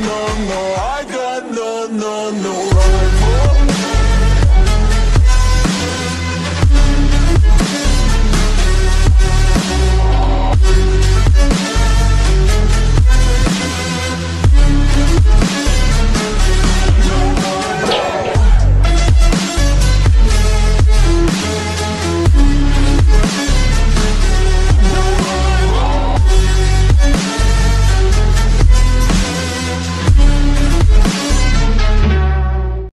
no, no, I got no, no, no.